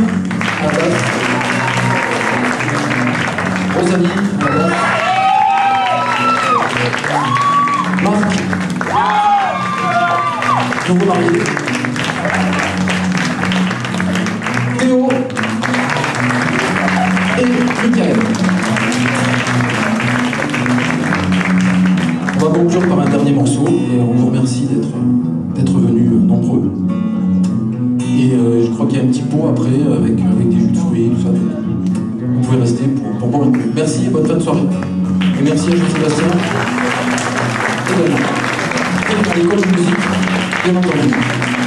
하나 오선이 하나 러스키 누구 나오지? Euh, qu'il y a un petit pot après avec, avec des jus de fruits, tout ça. Vous pouvez rester pour, pour boire une coupe. Merci et bonne fin de soirée. Et merci à Jean-Sébastien. Et à l'école de musique, bien entendu.